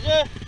છે.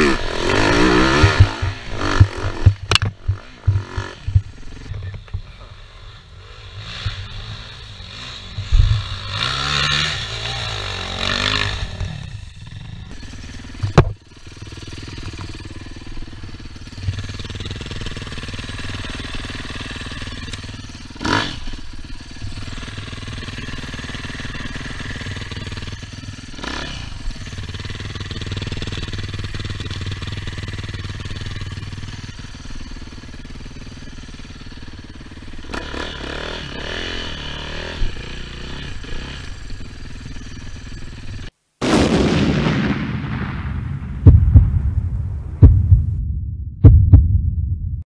Yeah.